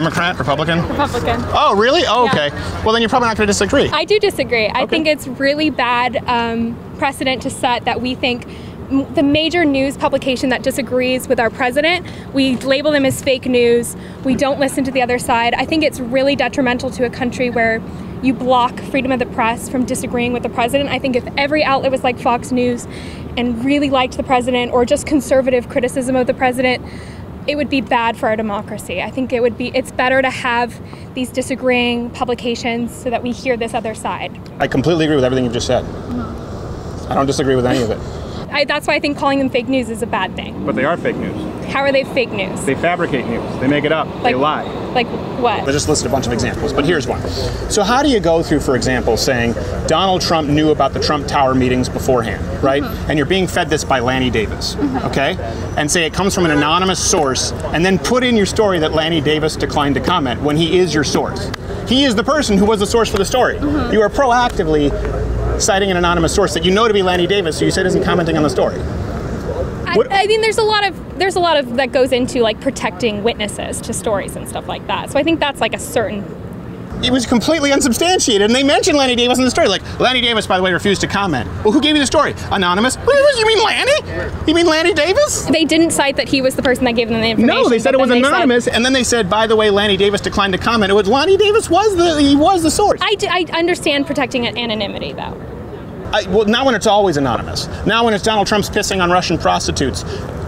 Democrat, Republican? Republican. Oh, really? Oh, Yeah. okay. Well, then you're probably not going to disagree. I do disagree. I think it's really bad um, precedent to set that we think m- the major news publication that disagrees with our president, we label them as fake news. We don't listen to the other side. I think it's really detrimental to a country where you block freedom of the press from disagreeing with the president. I think if every outlet was like Fox News and really liked the president or just conservative criticism of the president, it would be bad for our democracy. I think it would be it's better to have these disagreeing publications so that we hear this other side. I completely agree with everything you've just said. Uh-huh. I don't disagree with any of it. I, that's why I think calling them fake news is a bad thing. But they are fake news. How are they fake news? They fabricate news. They make it up. they Like- lie. Like what? I just listed a bunch of examples, but here's one. So, how do you go through, for example, saying Donald Trump knew about the Trump Tower meetings beforehand, right? Mm-hmm. And you're being fed this by Lanny Davis, mm-hmm. okay? And say it comes from an anonymous source, and then put in your story that Lanny Davis declined to comment when he is your source. He is the person who was the source for the story. Mm-hmm. You are proactively citing an anonymous source that you know to be Lanny Davis, who you said isn't commenting on the story. I, What- I mean, there's a lot of there's a lot of that goes into like protecting witnesses to stories and stuff like that. So I think that's like a certain. It was completely unsubstantiated, and they mentioned Lanny Davis in the story. Like, Lanny Davis, by the way, refused to comment. Well, who gave you the story? Anonymous? What, you mean Lanny? You mean Lanny Davis? They didn't cite that he was the person that gave them the information. No, they said it was they said- anonymous, and then they said, by the way, Lanny Davis declined to comment. It was Lanny Davis was the he was the source. I, d- I understand protecting anonymity though. I, well, not when it's always anonymous. Now when it's Donald Trump's pissing on Russian prostitutes,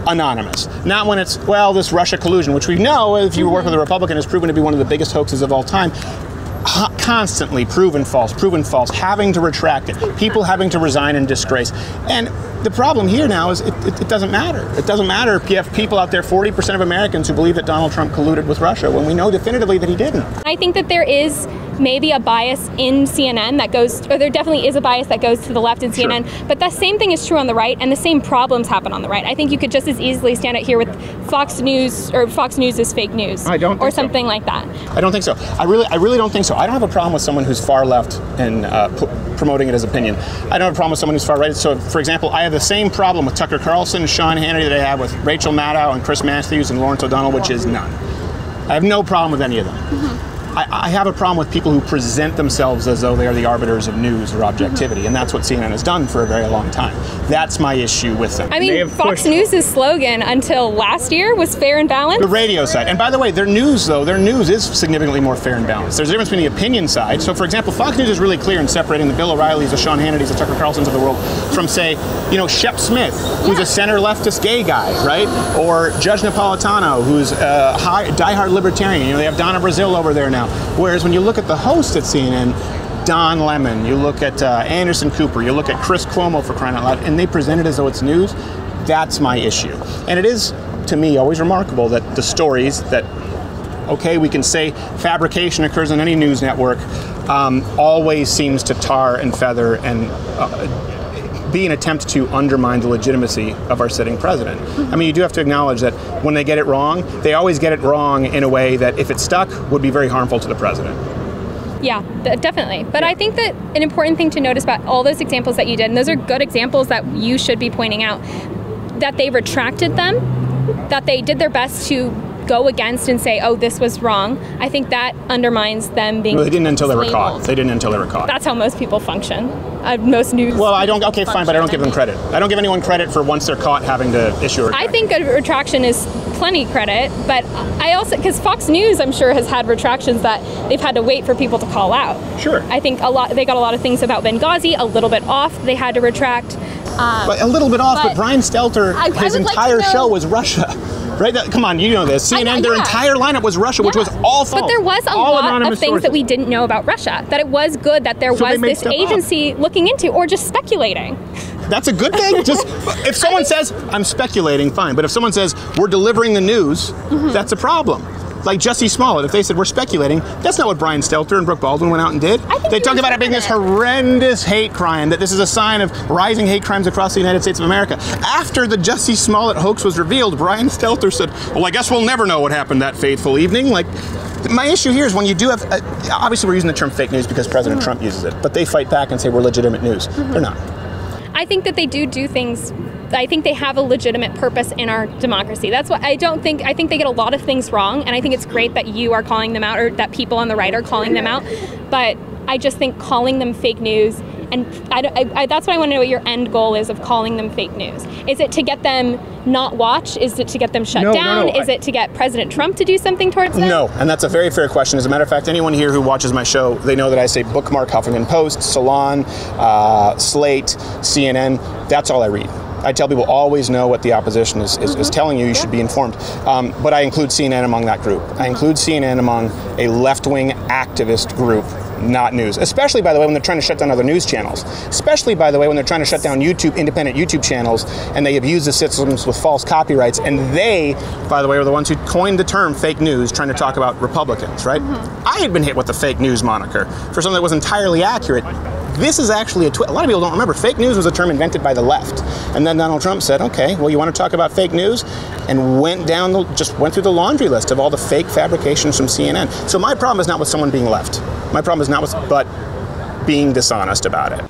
anonymous. Not when it's well, this Russia collusion, which we know, if you work with a mm-hmm. Republican, has proven to be one of the biggest hoaxes of all time. Constantly proven false, proven false, having to retract it, people having to resign in disgrace. And the problem here now is it, it, it doesn't matter. It doesn't matter if you have people out there, 40% of Americans who believe that Donald Trump colluded with Russia when we know definitively that he didn't. I think that there is maybe a bias in CNN that goes, or there definitely is a bias that goes to the left in Sure. CNN, but that same thing is true on the right, and the same problems happen on the right. I think you could just as easily stand out here with Fox News, or Fox News is fake news, I don't or think so. something like that. I don't think so. I really, I really don't think so. I don't have a problem with someone who's far left and uh, p- promoting it as opinion. I don't have a problem with someone who's far right. So, for example, I have the same problem with Tucker Carlson, Sean Hannity that I have with Rachel Maddow and Chris Matthews and Lawrence O'Donnell, which is none. I have no problem with any of them. I, I have a problem with people who present themselves as though they are the arbiters of news or objectivity, and that's what CNN has done for a very long time. That's my issue with them. I They mean, have Fox pushed- News' slogan until last year was fair and balanced. The radio side. And by the way, their news, though, their news is significantly more fair and balanced. There's a difference between the opinion side. So, for example, Fox News is really clear in separating the Bill O'Reillys, the Sean Hannitys, the Tucker Carlsons of the world from, say, you know, Shep Smith, who's a center leftist gay guy, right? Or Judge Napolitano, who's a high, diehard libertarian. You know, they have Donna Brazile over there now. Whereas when you look at the host at CNN, Don Lemon, you look at uh, Anderson Cooper, you look at Chris Cuomo for crying out loud, and they present it as though it's news. That's my issue. And it is, to me, always remarkable that the stories that okay, we can say fabrication occurs on any news network, um, always seems to tar and feather and uh, be an attempt to undermine the legitimacy of our sitting president. I mean, you do have to acknowledge that when they get it wrong, they always get it wrong in a way that, if it stuck, would be very harmful to the president. Yeah, definitely. But I think that an important thing to notice about all those examples that you did, and those are good examples that you should be pointing out, that they retracted them, that they did their best to go against and say, oh, this was wrong. I think that undermines them being. Well, they didn't until they were caught. They didn't until they were caught. That's how most people function. Uh, most news. well, I don't. Okay, fine, but I don't give them credit. I don't give anyone credit for once they're caught having to issue a. I think a retraction is plenty credit, but I also because Fox News, I'm sure, has had retractions that they've had to wait for people to call out. Sure. I think a lot. They got a lot of things about Benghazi a little bit off. They had to retract. Um, But a little bit off, but, But Brian Stelter, I- I his like entire know- show was Russia. Right? That, come on, you know this. CNN, know, their entire lineup was Russia, which was all false. But there was a all lot of things that we didn't know about Russia. That it was good that there So was this stuff up. agency looking into, or just speculating. That's a good thing. Just if someone says I'm speculating, fine. But if someone says we're delivering the news, Mm-hmm. that's a problem. Like Jussie Smollett, if they said we're speculating, that's not what Brian Stelter and Brooke Baldwin went out and did. They he talked about it being this horrendous hate crime, that this is a sign of rising hate crimes across the United States of America. After the Jussie Smollett hoax was revealed, Brian Stelter said, "Well, I guess we'll never know what happened that fateful evening." Like. My issue here is when you do have, uh, obviously we're using the term fake news because President Trump uses it, but they fight back and say we're legitimate news. They're not. I think that they do do things I think they have a legitimate purpose in our democracy. That's what I don't think. I think they get a lot of things wrong, and I think it's great that you are calling them out or that people on the right are calling them out. But I just think calling them fake news and I, I, I, that's what I want to know what your end goal is of calling them fake news. Is it to get them not watch? Is it to get them shut No, no, down? no, is I- it to get President Trump to do something towards them? No, and that's a very fair question. As a matter of fact, anyone here who watches my show, they know that I say bookmark Huffington Post, Salon, uh, Slate, CNN. That's all I read. I tell people always know what the opposition is, is, is mm-hmm. telling you. You should be informed. Um, but I include CNN among that group. I mm-hmm. include CNN among a left wing activist group, not news. Especially, by the way, when they're trying to shut down other news channels. Especially, by the way, when they're trying to shut down YouTube, independent YouTube channels, and they abuse the systems with false copyrights. And they, by the way, are the ones who coined the term fake news, trying to talk about Republicans, right? Mm-hmm. I had been hit with the fake news moniker for something that was entirely accurate. This is actually a, tweet. a lot of people don't remember. Fake news was a term invented by the left, and then Donald Trump said, "Okay, well, you want to talk about fake news," and went down the just went through the laundry list of all the fake fabrications from CNN. So my problem is not with someone being left. My problem is not with, but being dishonest about it.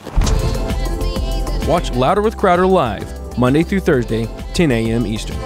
Watch Louder with Crowder live, Monday through Thursday, 10 a.m. Eastern.